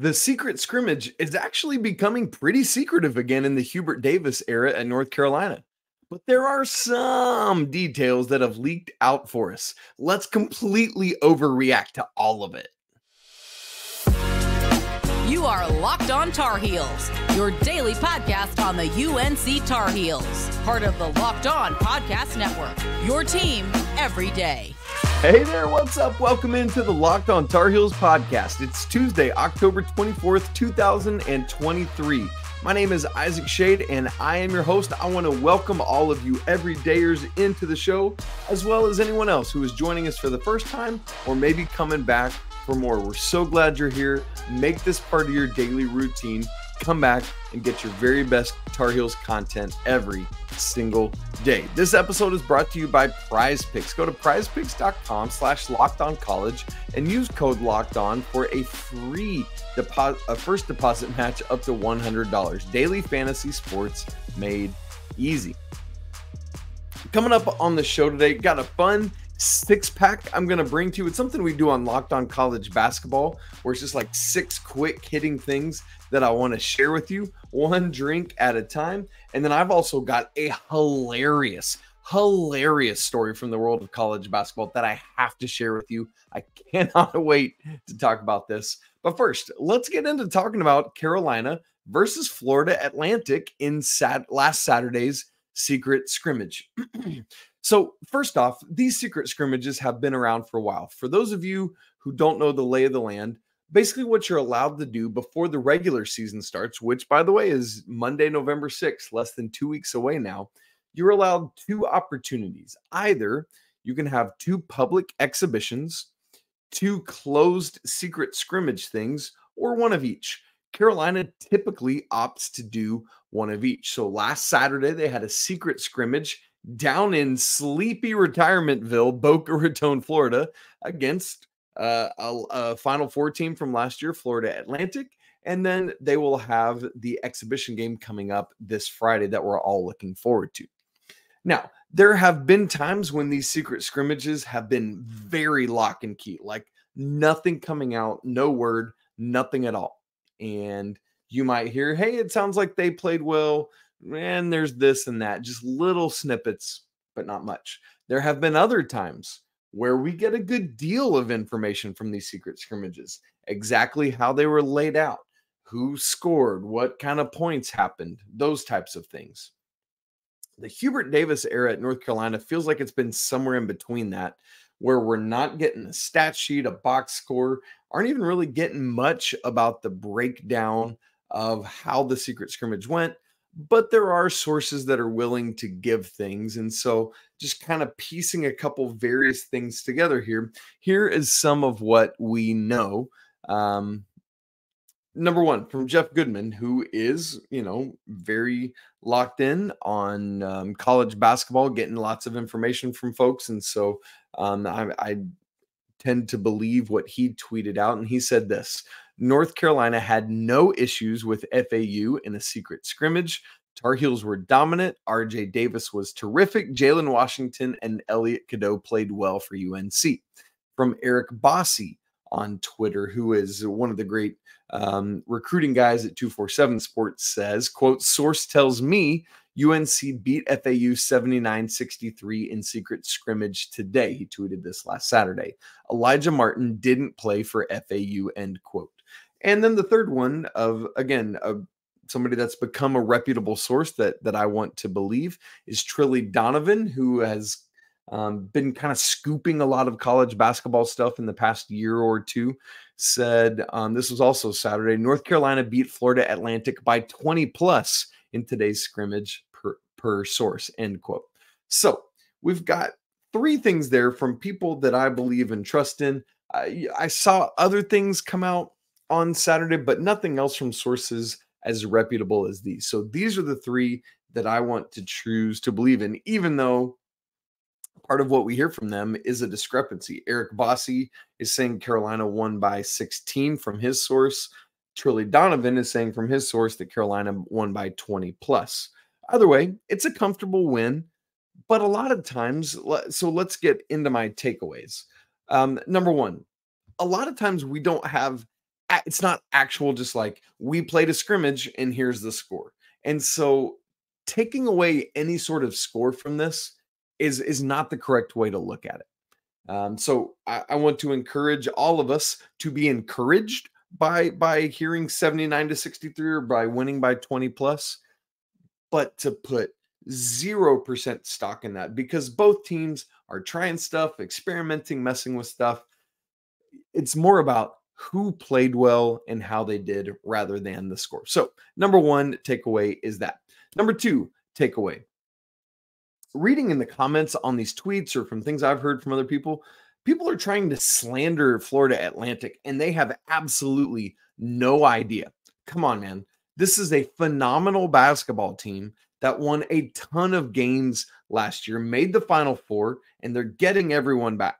The secret scrimmage is actually becoming pretty secretive again in the Hubert Davis era at North Carolina. But there are some details that have leaked out for us. Let's completely overreact to all of it. You are Locked On Tar Heels, your daily podcast on the UNC Tar Heels, part of the Locked On Podcast Network. Your team every day. Hey there, what's up? Welcome into the Locked On Tar Heels podcast. It's Tuesday, October 24th, 2023. My name is Isaac Schade, and I am your host. I want to welcome all of you everydayers into the show, as well as anyone else who is joining us for the first time or maybe coming back for more. We're so glad you're here. Make this part of your daily routine come back and get your very best Tar Heels content every single day. This episode is brought to you by Prize Picks. Go to prizepicks.com slash locked on college and use code locked on for a free deposit, a first deposit match up to $100. Daily fantasy sports made easy. Coming up on the show today, got a fun six pack I'm going to bring to you. It's something we do on Locked On College Basketball, where it's just like six quick hitting things that I want to share with you, one drink at a time. And then I've also got a hilarious, hilarious story from the world of college basketball that I have to share with you. I cannot wait to talk about this. But first, let's get into talking about Carolina versus Florida Atlantic in sat- last Saturday's secret scrimmage. so, first off, these secret scrimmages have been around for a while. For those of you who don't know the lay of the land, basically what you're allowed to do before the regular season starts, which by the way is Monday, November 6th, less than two weeks away now, you're allowed two opportunities. Either you can have two public exhibitions, two closed secret scrimmage things, or one of each. Carolina typically opts to do one of each. So last Saturday, they had a secret scrimmage down in sleepy retirementville, Boca Raton, Florida, against uh, a, a Final Four team from last year, Florida Atlantic. And then they will have the exhibition game coming up this Friday that we're all looking forward to. Now, there have been times when these secret scrimmages have been very lock and key, like nothing coming out, no word, nothing at all. And you might hear, hey, it sounds like they played well, and there's this and that, just little snippets, but not much. There have been other times where we get a good deal of information from these secret scrimmages, exactly how they were laid out, who scored, what kind of points happened, those types of things. The Hubert Davis era at North Carolina feels like it's been somewhere in between that, where we're not getting a stat sheet, a box score, aren't even really getting much about the breakdown of how the secret scrimmage went but there are sources that are willing to give things. And so, just kind of piecing a couple various things together here. Here is some of what we know. Um, number one, from Jeff Goodman, who is, you know, very locked in on um, college basketball, getting lots of information from folks. And so, um, I, I tend to believe what he tweeted out. And he said this North Carolina had no issues with FAU in a secret scrimmage. Tar Heels were dominant. RJ Davis was terrific. Jalen Washington and Elliot Cadeau played well for UNC. From Eric Bossi on Twitter, who is one of the great um, recruiting guys at 247 Sports, says, quote, source tells me UNC beat FAU 79 63 in secret scrimmage today. He tweeted this last Saturday. Alijah Martin didn't play for FAU, end quote. And then the third one of again a, somebody that's become a reputable source that that I want to believe is Trilly Donovan, who has um, been kind of scooping a lot of college basketball stuff in the past year or two. Said um, this was also Saturday. North Carolina beat Florida Atlantic by 20 plus in today's scrimmage per per source. End quote. So we've got three things there from people that I believe and trust in. I, I saw other things come out on Saturday, but nothing else from sources as reputable as these. So these are the three that I want to choose to believe in, even though part of what we hear from them is a discrepancy. Eric Bossi is saying Carolina won by 16 from his source. Trilly Donovan is saying from his source that Carolina won by 20 plus. Either way, it's a comfortable win, but a lot of times, so let's get into my takeaways. Um, number one, a lot of times we don't have it's not actual just like we played a scrimmage and here's the score. And so taking away any sort of score from this is is not the correct way to look at it. Um, so I, I want to encourage all of us to be encouraged by by hearing 79 to 63 or by winning by 20 plus, but to put 0% stock in that because both teams are trying stuff, experimenting, messing with stuff. It's more about who played well and how they did rather than the score. So, number one takeaway is that. Number two takeaway reading in the comments on these tweets or from things I've heard from other people, people are trying to slander Florida Atlantic and they have absolutely no idea. Come on, man. This is a phenomenal basketball team that won a ton of games last year, made the final four, and they're getting everyone back.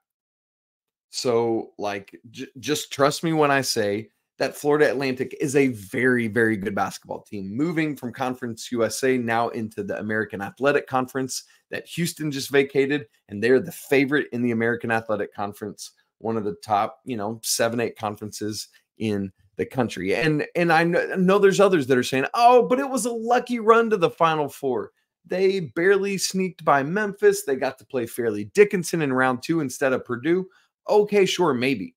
So, like, j- just trust me when I say that Florida Atlantic is a very, very good basketball team, moving from Conference USA now into the American Athletic Conference that Houston just vacated, and they're the favorite in the American Athletic Conference, one of the top, you know, seven, eight conferences in the country. And and I know there's others that are saying, "Oh, but it was a lucky run to the Final Four. They barely sneaked by Memphis. They got to play Fairleigh Dickinson in round 2 instead of Purdue." Okay, sure, maybe.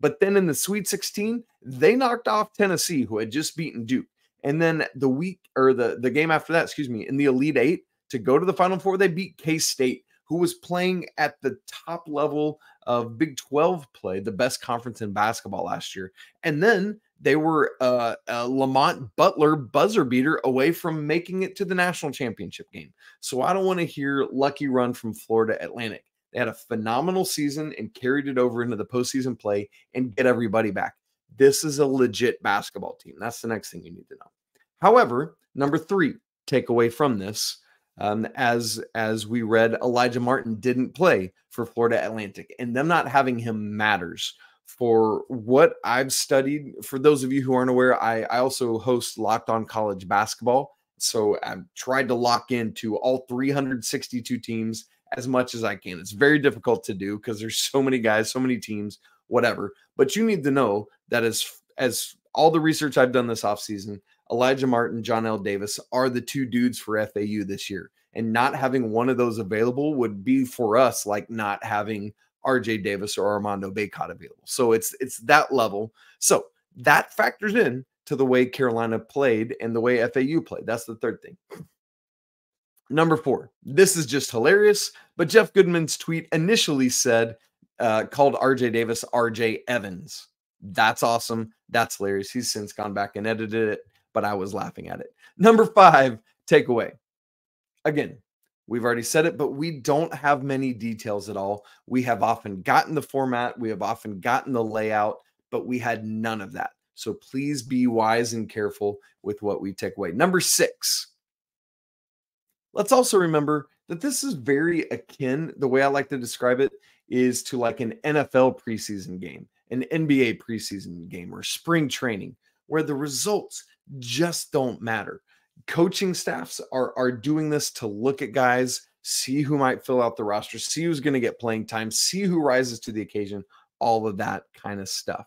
But then in the Sweet 16, they knocked off Tennessee, who had just beaten Duke. And then the week or the, the game after that, excuse me, in the Elite Eight to go to the Final Four, they beat K State, who was playing at the top level of Big 12 play, the best conference in basketball last year. And then they were uh, Lamont Butler buzzer beater away from making it to the national championship game. So I don't want to hear lucky run from Florida Atlantic. They had a phenomenal season and carried it over into the postseason play and get everybody back. This is a legit basketball team. That's the next thing you need to know. However, number three takeaway from this, um, as as we read, Alijah Martin didn't play for Florida Atlantic, and them not having him matters. For what I've studied, for those of you who aren't aware, I, I also host Locked On College Basketball. So I've tried to lock into all 362 teams as much as I can. It's very difficult to do because there's so many guys, so many teams, whatever. But you need to know that as as all the research I've done this offseason, Alijah Martin, Johnell Davis are the two dudes for FAU this year. And not having one of those available would be for us like not having RJ Davis or Armando Bacot available. So it's it's that level. So that factors in to the way Carolina played and the way FAU played. That's the third thing. Number four, this is just hilarious, but Jeff Goodman's tweet initially said, uh, called RJ Davis RJ Evans. That's awesome. That's hilarious. He's since gone back and edited it, but I was laughing at it. Number five, takeaway. Again, we've already said it, but we don't have many details at all. We have often gotten the format, we have often gotten the layout, but we had none of that. So please be wise and careful with what we take away. Number six, Let's also remember that this is very akin, the way I like to describe it is to like an NFL preseason game, an NBA preseason game, or spring training, where the results just don't matter. Coaching staffs are, are doing this to look at guys, see who might fill out the roster, see who's going to get playing time, see who rises to the occasion, all of that kind of stuff.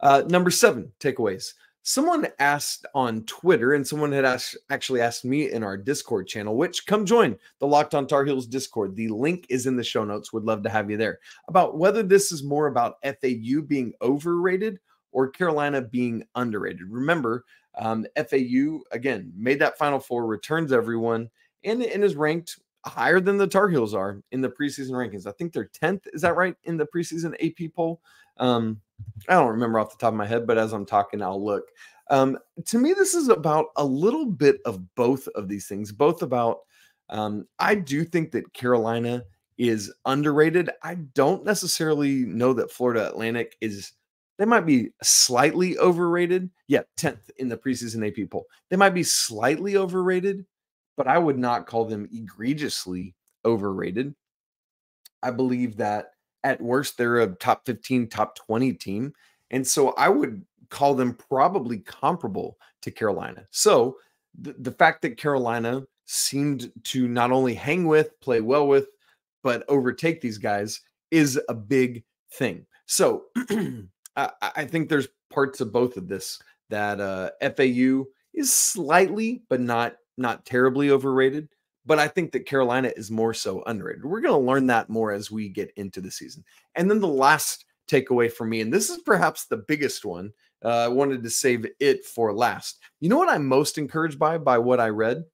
Uh, number seven, takeaways someone asked on Twitter, and someone had asked, actually asked me in our Discord channel, which come join the Locked On Tar Heels Discord. The link is in the show notes. Would love to have you there. About whether this is more about FAU being overrated or Carolina being underrated. Remember, um, FAU again made that Final Four, returns everyone, and, and is ranked higher than the Tar Heels are in the preseason rankings. I think they're 10th. Is that right in the preseason AP poll? Um, I don't remember off the top of my head, but as I'm talking, I'll look. Um, to me, this is about a little bit of both of these things, both about, um, I do think that Carolina is underrated. I don't necessarily know that Florida Atlantic is, they might be slightly overrated. Yeah, 10th in the preseason AP poll. They might be slightly overrated, but I would not call them egregiously overrated. I believe that at worst, they're a top 15, top 20 team. And so I would call them probably comparable to Carolina. So the, the fact that Carolina seemed to not only hang with, play well with, but overtake these guys is a big thing. So I, I think there's parts of both of this that uh, FAU is slightly, but not not terribly overrated. But I think that Carolina is more so underrated. We're going to learn that more as we get into the season. And then the last takeaway for me, and this is perhaps the biggest one. Uh, I wanted to save it for last. You know what I'm most encouraged by by what I read?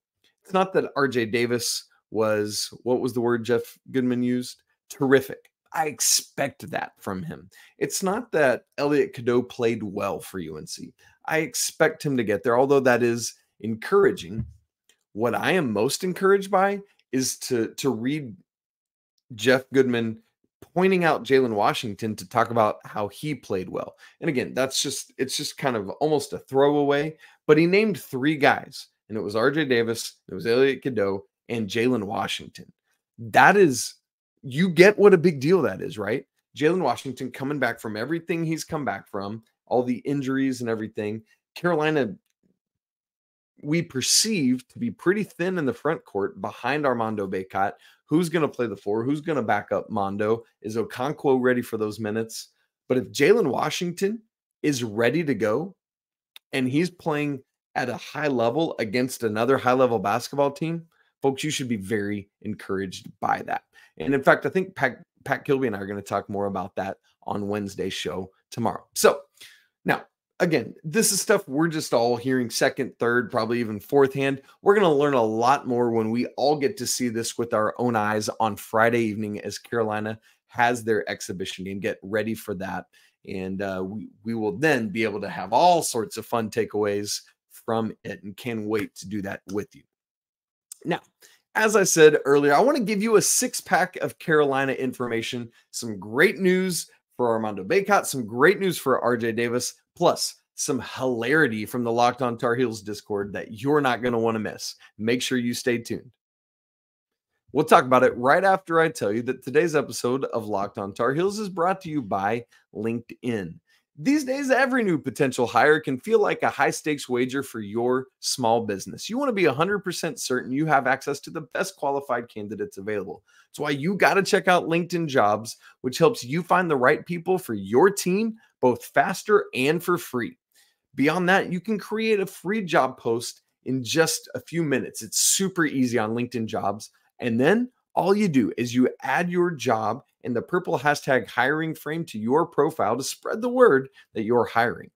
It's not that RJ Davis was what was the word Jeff Goodman used? Terrific. I expect that from him. It's not that Elliot Cadeau played well for UNC. I expect him to get there, although that is encouraging. What I am most encouraged by is to to read Jeff Goodman pointing out Jalen Washington to talk about how he played well. And again, that's just it's just kind of almost a throwaway, but he named three guys, and it was RJ Davis, it was Elliot Cadeau, and Jalen Washington. That is you get what a big deal that is, right? Jalen Washington coming back from everything he's come back from, all the injuries and everything. Carolina, we perceive to be pretty thin in the front court behind Armando Bacot. Who's going to play the four? Who's going to back up Mondo? Is Okonkwo ready for those minutes? But if Jalen Washington is ready to go and he's playing at a high level against another high level basketball team, folks, you should be very encouraged by that. And in fact, I think Pat, Pat Kilby and I are going to talk more about that on Wednesday's show tomorrow. So now, again, this is stuff we're just all hearing second, third, probably even fourth hand. We're going to learn a lot more when we all get to see this with our own eyes on Friday evening as Carolina has their exhibition game. Get ready for that. And uh, we, we will then be able to have all sorts of fun takeaways from it and can't wait to do that with you. Now, as I said earlier, I want to give you a six pack of Carolina information, some great news for Armando Bacot, some great news for RJ Davis, plus some hilarity from the Locked On Tar Heels Discord that you're not going to want to miss. Make sure you stay tuned. We'll talk about it right after I tell you that today's episode of Locked On Tar Heels is brought to you by LinkedIn. These days, every new potential hire can feel like a high stakes wager for your small business. You want to be 100% certain you have access to the best qualified candidates available. That's why you got to check out LinkedIn Jobs, which helps you find the right people for your team both faster and for free. Beyond that, you can create a free job post in just a few minutes. It's super easy on LinkedIn Jobs. And then all you do is you add your job and the purple hashtag hiring frame to your profile to spread the word that you're hiring.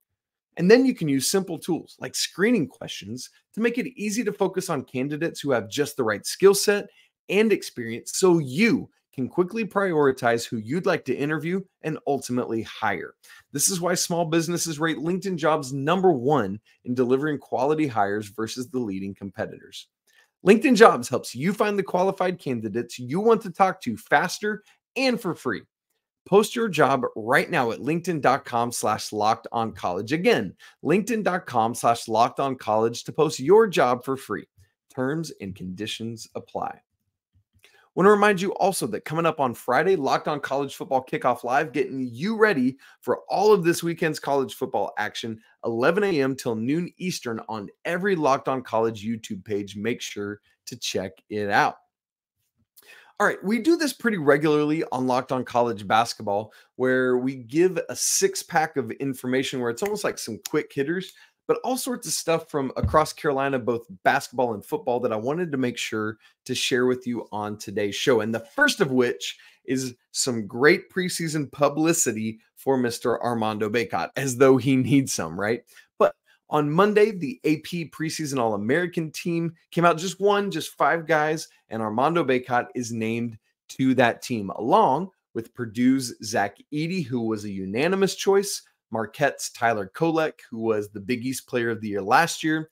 And then you can use simple tools like screening questions to make it easy to focus on candidates who have just the right skill set and experience so you can quickly prioritize who you'd like to interview and ultimately hire. This is why small businesses rate LinkedIn jobs number one in delivering quality hires versus the leading competitors. LinkedIn Jobs helps you find the qualified candidates you want to talk to faster and for free. Post your job right now at linkedin.com slash locked on college. Again, linkedin.com slash locked on college to post your job for free. Terms and conditions apply. Want to remind you also that coming up on Friday, Locked On College Football Kickoff Live, getting you ready for all of this weekend's college football action, 11 a.m. till noon Eastern on every Locked On College YouTube page. Make sure to check it out. All right, we do this pretty regularly on Locked On College Basketball, where we give a six pack of information where it's almost like some quick hitters but all sorts of stuff from across Carolina, both basketball and football, that I wanted to make sure to share with you on today's show. And the first of which is some great preseason publicity for Mr. Armando Bacot, as though he needs some, right? But on Monday, the AP preseason All American team came out just one, just five guys, and Armando Bacot is named to that team, along with Purdue's Zach Edey, who was a unanimous choice Marquette's Tyler Kolek, who was the Big East Player of the Year last year.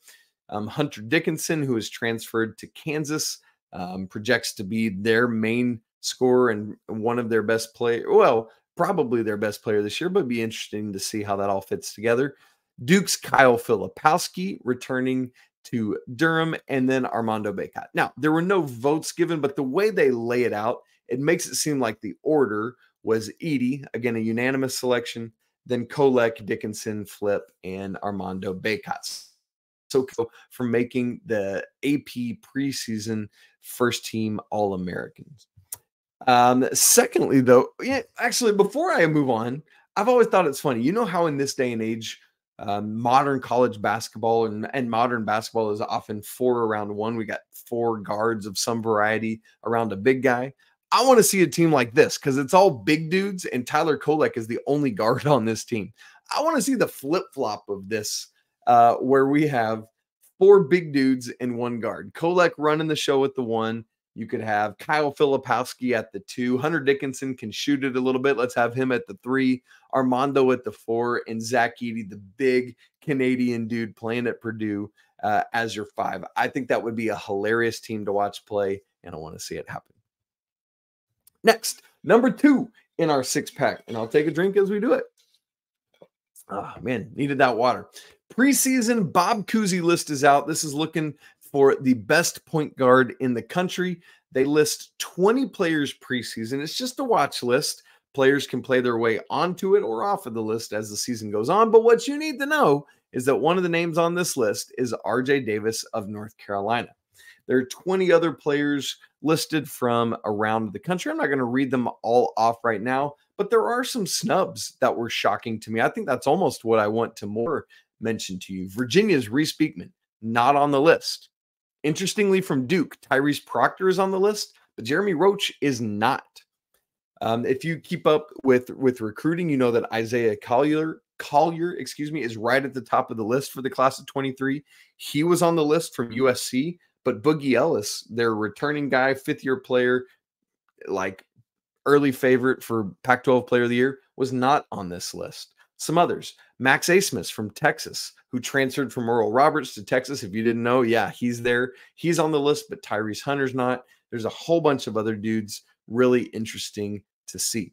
Um, Hunter Dickinson, who was transferred to Kansas, um, projects to be their main scorer and one of their best players. Well, probably their best player this year, but be interesting to see how that all fits together. Duke's Kyle Filipowski returning to Durham, and then Armando Bacot. Now, there were no votes given, but the way they lay it out, it makes it seem like the order was Edey, again, a unanimous selection, then Kolek, Dickinson, Flip, and Armando Bacot. So for making the AP preseason first team All Americans. Um, secondly, though, yeah, actually, before I move on, I've always thought it's funny. You know how in this day and age, um, modern college basketball and, and modern basketball is often four around one. We got four guards of some variety around a big guy. I want to see a team like this because it's all big dudes, and Tyler Kolek is the only guard on this team. I want to see the flip flop of this, uh, where we have four big dudes and one guard. Kolek running the show with the one. You could have Kyle Filipowski at the two. Hunter Dickinson can shoot it a little bit. Let's have him at the three. Armando at the four, and Zach Edey, the big Canadian dude playing at Purdue, uh, as your five. I think that would be a hilarious team to watch play, and I want to see it happen. Next, number two in our six pack, and I'll take a drink as we do it. Oh man, needed that water. Preseason Bob Cousy list is out. This is looking for the best point guard in the country. They list 20 players preseason. It's just a watch list. Players can play their way onto it or off of the list as the season goes on. But what you need to know is that one of the names on this list is RJ Davis of North Carolina. There are 20 other players listed from around the country. I'm not going to read them all off right now, but there are some snubs that were shocking to me. I think that's almost what I want to more mention to you. Virginia's Reece Beekman, not on the list. Interestingly, from Duke, Tyrese Proctor is on the list, but Jeremy Roach is not. Um, if you keep up with with recruiting, you know that Isaiah Collier Collier, excuse me, is right at the top of the list for the class of 23. He was on the list from USC, but Boogie Ellis, their returning guy, fifth year player, like early favorite for Pac 12 player of the year, was not on this list. Some others, Max Abmas from Texas, who transferred from Oral Roberts to Texas. If you didn't know, yeah, he's there. He's on the list, but Tyrese Hunter's not. There's a whole bunch of other dudes really interesting to see.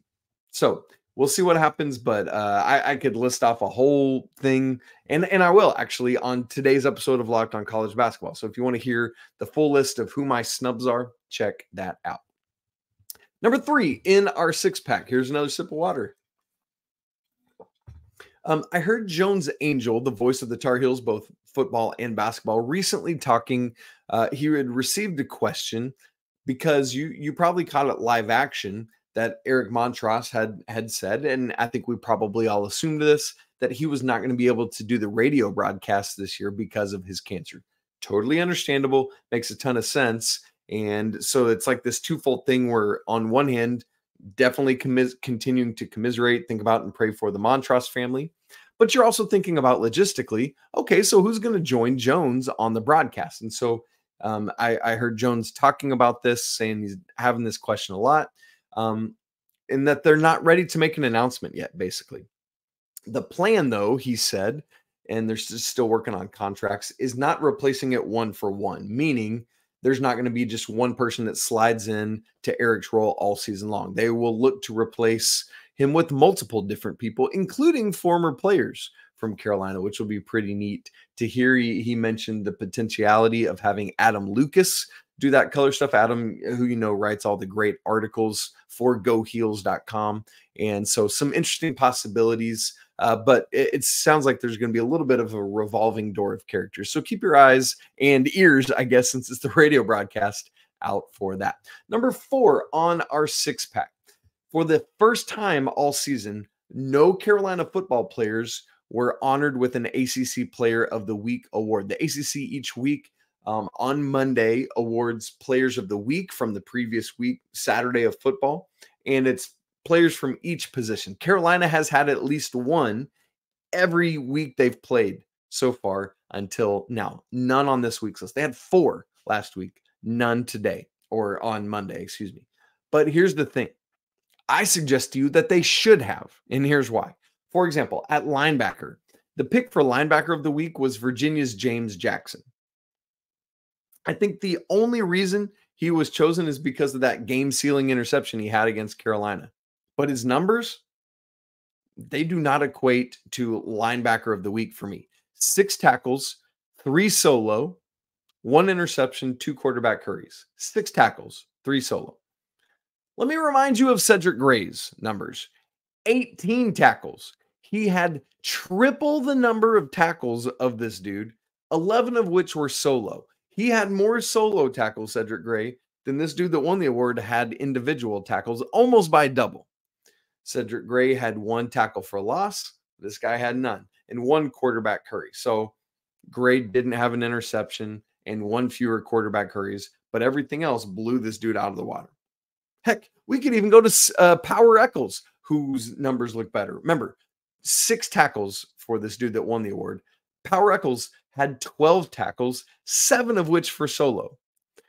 So we'll see what happens, but uh, I, I, could list off a whole thing, and and I will actually on today's episode of Locked On College Basketball. So if you want to hear the full list of who my snubs are, check that out. Number three in our six pack. Here's another sip of water. Um, I heard Jones Angell, the voice of the Tar Heels, both football and basketball, recently talking. Uh, he had received a question because you you probably caught it live action that Eric Montross had had said, and I think we probably all assumed this that he was not going to be able to do the radio broadcast this year because of his cancer. Totally understandable, makes a ton of sense, and so it's like this twofold thing where on one hand, definitely commis- continuing to commiserate, think about and pray for the Montross family, but you're also thinking about logistically. Okay, so who's going to join Jones on the broadcast? And so um, I, I, heard Jones talking about this, saying he's having this question a lot, um, and that they're not ready to make an announcement yet, basically. The plan, though, he said, and they're still working on contracts, is not replacing it one for one, meaning there's not going to be just one person that slides in to Eric's role all season long. They will look to replace him with multiple different people, including former players from Carolina, which will be pretty neat to hear. He, he mentioned the potentiality of having Adam Lucas do that color stuff. Adam, who you know, writes all the great articles for goheels.com. And so some interesting possibilities. Uh, but it, it, sounds like there's going to be a little bit of a revolving door of characters. So keep your eyes and ears, I guess, since it's the radio broadcast, out for that. Number four on our six pack. For the first time all season, no Carolina football players were honored with an ACC Player of the Week award. The ACC each week um, on Monday awards Players of the Week from the previous week, Saturday of football, and it's players from each position. Carolina has had at least one every week they've played so far until now. None on this week's list. They had four last week, none today or on Monday, excuse me. But here's the thing I suggest to you that they should have. And here's why. For example, at linebacker, the pick for linebacker of the week was Virginia's James Jackson. I think the only reason he was chosen is because of that game sealing interception he had against Carolina. But his numbers, they do not equate to linebacker of the week for me. Six tackles, three solo, one interception, two quarterback hurries. Six tackles, three solo. Let me remind you of Cedric Gray's numbers 18 tackles. He had triple the number of tackles of this dude, 11 of which were solo. He had more solo tackles, Cedric Gray, than this dude that won the award had individual tackles, almost by double. Cedric Gray had one tackle for loss. This guy had none and one quarterback hurry. So Gray didn't have an interception and one fewer quarterback hurries, but everything else blew this dude out of the water. Heck, we could even go to uh, Power Echols, whose numbers look better. Remember, six tackles for this dude that won the award. Power Echols had 12 tackles, seven of which for solo.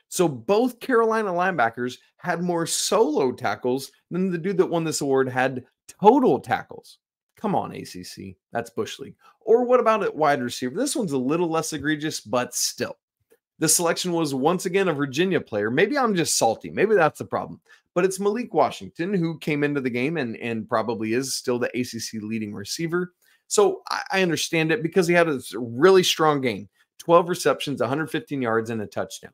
So both Carolina linebackers had more solo tackles than the dude that won this award had total tackles. Come on, ACC. That's Bush League. Or what about at wide receiver? This one's a little less egregious, but still. The selection was once again a Virginia player. Maybe I'm just salty. Maybe that's the problem. But it's Malik Washington who came into the game and, and probably is still the ACC leading receiver. So I, I understand it because he had a really strong game 12 receptions, 115 yards, and a touchdown.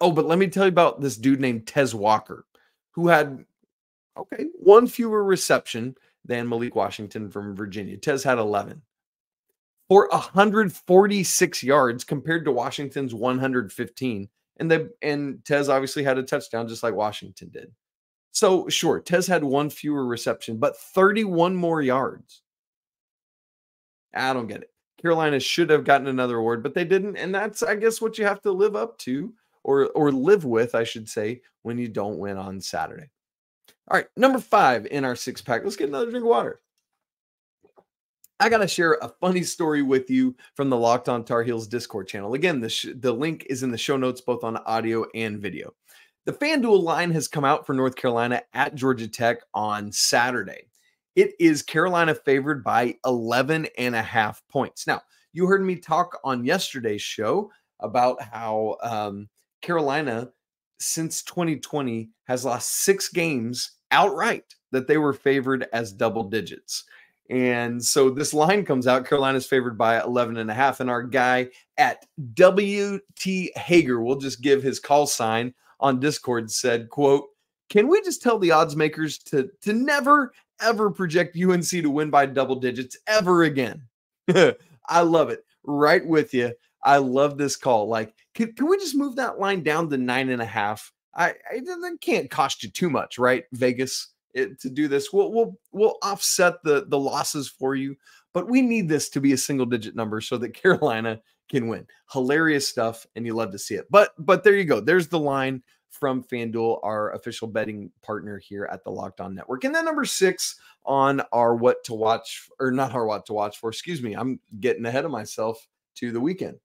Oh, but let me tell you about this dude named Tez Walker who had, okay, one fewer reception than Malik Washington from Virginia. Tez had 11 for 146 yards compared to Washington's 115. And the and Tez obviously had a touchdown just like Washington did. So sure, Tez had one fewer reception, but 31 more yards. I don't get it. Carolina should have gotten another award, but they didn't. And that's, I guess, what you have to live up to or or live with, I should say, when you don't win on Saturday. All right, number five in our six pack. Let's get another drink of water. I got to share a funny story with you from the Locked On Tar Heels Discord channel. Again, the, the link is in the show notes, both on audio and video. The FanDuel line has come out for North Carolina at Georgia Tech on Saturday. It is Carolina favored by 11 and a half points. Now, you heard me talk on yesterday's show about how um, Carolina, since 2020, has lost six games outright that they were favored as double digits. And so this line comes out. Carolina's favored by 11 and a half. And our guy at WT Hager, we'll just give his call sign on Discord, said, quote, can we just tell the odds makers to, to never, ever project UNC to win by double digits ever again? I love it. Right with you. I love this call. Like, can, can we just move that line down to nine and a half? I, I it can't cost you too much, right? Vegas it, to do this. We'll we'll we'll offset the the losses for you, but we need this to be a single digit number so that Carolina can win. Hilarious stuff, and you love to see it. But but there you go. There's the line from FanDuel, our official betting partner here at the Locked On Network. And then number six on our what to watch, or not our what to watch for, excuse me, I'm getting ahead of myself to the weekend.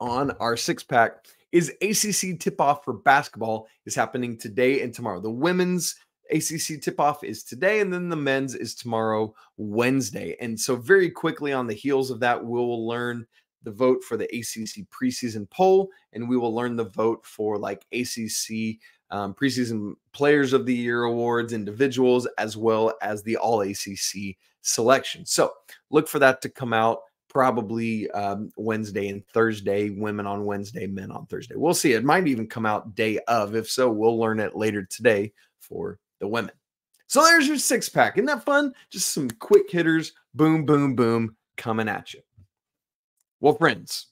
On our six pack is ACC tip off for basketball is happening today and tomorrow. The women's ACC tip off is today, and then the men's is tomorrow, Wednesday. And so, very quickly on the heels of that, we'll learn the vote for the ACC preseason poll, and we will learn the vote for like ACC um, preseason players of the year awards, individuals, as well as the all ACC selection. So, look for that to come out probably um, Wednesday and Thursday, women on Wednesday, men on Thursday. We'll see. It might even come out day of. If so, we'll learn it later today for the women. So there's your six pack. Isn't that fun? Just some quick hitters, boom, boom, boom, coming at you. Well, friends,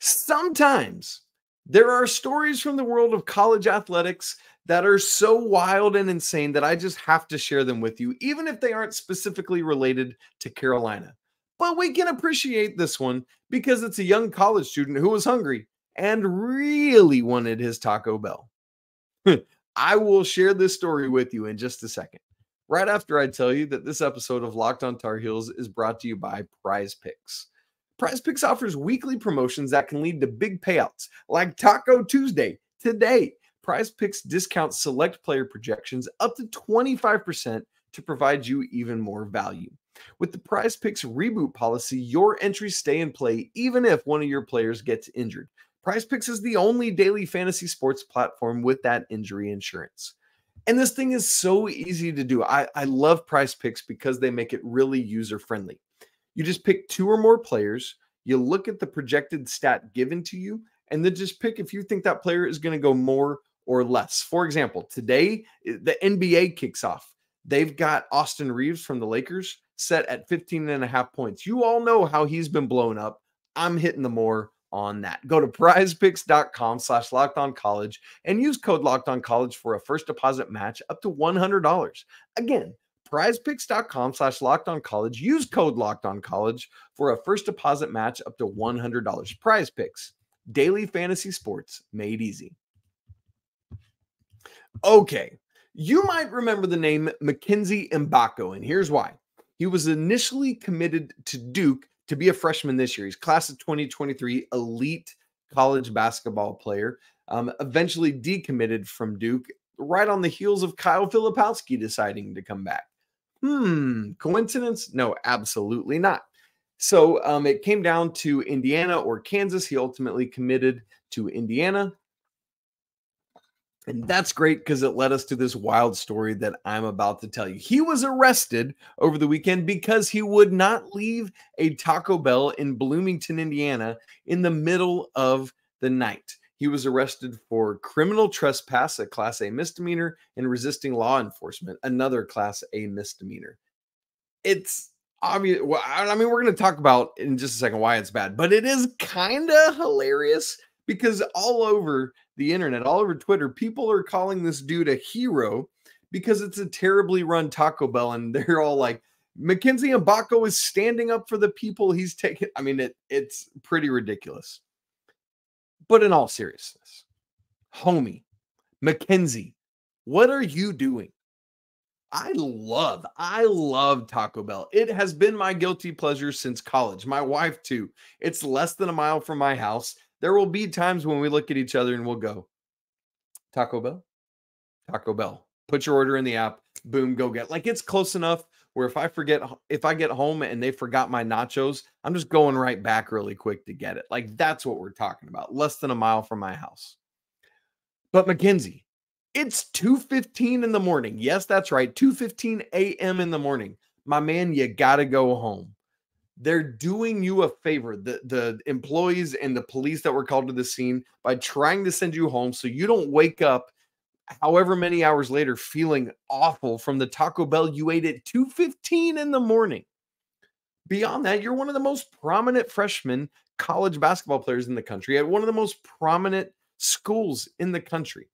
sometimes there are stories from the world of college athletics that are so wild and insane that I just have to share them with you, even if they aren't specifically related to Carolina. But we can appreciate this one because it's a young college student who was hungry and really wanted his Taco Bell. I will share this story with you in just a second. Right after I tell you that this episode of Locked on Tar Heels is brought to you by Prize Picks. Prize Picks offers weekly promotions that can lead to big payouts, like Taco Tuesday today. Prize Picks discounts select player projections up to 25% to provide you even more value. With the Prize Picks reboot policy, your entries stay in play even if one of your players gets injured. Prize Picks is the only daily fantasy sports platform with that injury insurance. And this thing is so easy to do. I, I love Prize Picks because they make it really user friendly. You just pick two or more players, you look at the projected stat given to you, and then just pick if you think that player is going to go more or less. For example, today the NBA kicks off. They've got Austin Reaves from the Lakers set at 15 and a half points. You all know how he's been blown up. I'm hitting the more on that. Go to prizepicks.com slash locked on college and use code locked on college for a first deposit match up to $100. Again, prizepicks.com slash locked on college. Use code locked on college for a first deposit match up to $100. Prize picks, daily fantasy sports made easy. Okay, you might remember the name Mackenzie Mgbako, and here's why. He was initially committed to Duke to be a freshman this year. He's class of 2023 elite college basketball player. Um, eventually decommitted from Duke right on the heels of Kyle Filipowski deciding to come back. Hmm, coincidence? No, absolutely not. So um, it came down to Indiana or Kansas. He ultimately committed to Indiana. And that's great because it led us to this wild story that I'm about to tell you. He was arrested over the weekend because he would not leave a Taco Bell in Bloomington, Indiana in the middle of the night. He was arrested for criminal trespass, a class A misdemeanor, and resisting law enforcement, another class A misdemeanor. It's obvious. Well, I mean, we're going to talk about in just a second why it's bad, but it is kind of hilarious because all over the internet, all over Twitter, people are calling this dude a hero because it's a terribly run Taco Bell, and they're all like, Mackenzie Mgbako is standing up for the people he's taking. I mean, it it's pretty ridiculous. But in all seriousness, homie, Mackenzie, what are you doing? I love, I love Taco Bell. It has been my guilty pleasure since college. My wife, too. It's less than a mile from my house. There will be times when we look at each other and we'll go, Taco Bell, Taco Bell. Put your order in the app, boom, go get. Like it's close enough where if I forget, if I get home and they forgot my nachos, I'm just going right back really quick to get it. Like that's what we're talking about. Less than a mile from my house. But Mackenzie, it's 2:15 in the morning. Yes, that's right. 2:15 a.m. in the morning. My man, you got to go home. They're doing you a favor, the, the employees and the police that were called to the scene by trying to send you home so you don't wake up however many hours later feeling awful from the Taco Bell you ate at 2:15 in the morning. Beyond that, you're one of the most prominent freshman college basketball players in the country at one of the most prominent schools in the country.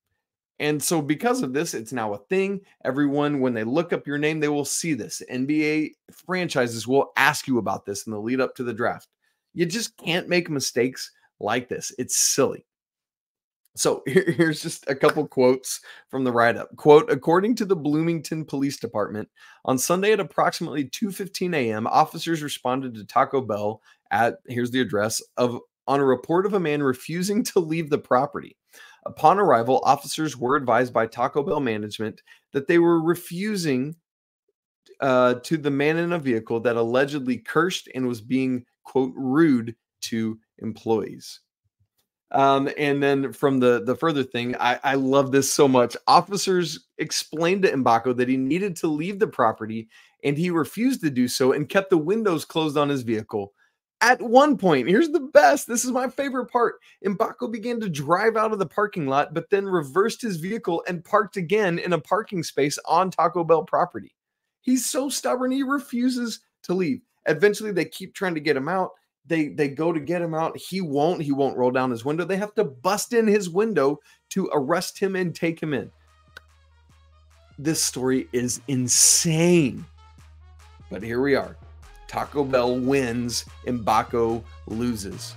And so, because of this, it's now a thing. Everyone, when they look up your name, they will see this. NBA franchises will ask you about this in the lead up to the draft. You just can't make mistakes like this. It's silly. So here, here's just a couple quotes from the write-up. Quote, according to the Bloomington Police Department, on Sunday at approximately 2:15 a.m., officers responded to Taco Bell at here's the address of on a report of a man refusing to leave the property. Upon arrival, officers were advised by Taco Bell management that they were refusing uh, to the man in a vehicle that allegedly cursed and was being, quote, rude to employees. Um, and then from the the further thing, I, I love this so much. Officers explained to Mgbako that he needed to leave the property and he refused to do so and kept the windows closed on his vehicle. At one point, here's the best. This is my favorite part. Mgbako began to drive out of the parking lot, but then reversed his vehicle and parked again in a parking space on Taco Bell property. He's so stubborn, he refuses to leave. Eventually, they keep trying to get him out they they go to get him out. He won't he won't roll down his window. They have to bust in his window to arrest him and take him in. This story is insane. But here we are. Taco bell wins and Baco loses.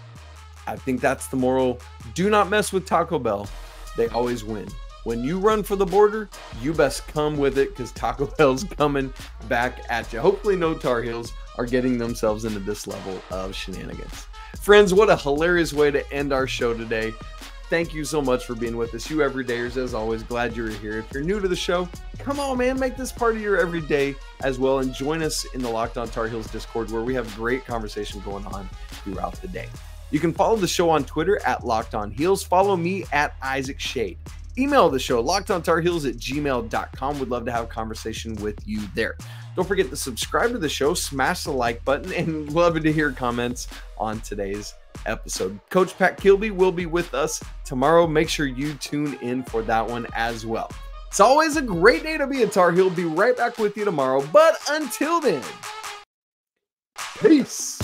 I think that's the moral. Do not mess with taco bell. They always win. When you run for the border, you best come with it because Taco Bell's coming back at you. Hopefully, no Tar Heels are getting themselves into this level of shenanigans. Friends, what a hilarious way to end our show today. Thank you so much for being with us. You everydayers, as always, glad you're here. If you're new to the show, come on, man, make this part of your everyday as well. And join us in the Locked On Tar Heels Discord where we have great conversation going on throughout the day. You can follow the show on Twitter at Locked On Heels. Follow me at Isaac Schade. Email the show, lockedontarheels at gmail.com. Would love to have a conversation with you there. Don't forget to subscribe to the show, smash the like button, and love to hear comments on today's episode. Coach Pat Kilby will be with us tomorrow. Make sure you tune in for that one as well. It's always a great day to be a Tar Heel. Be right back with you tomorrow. But until then, peace.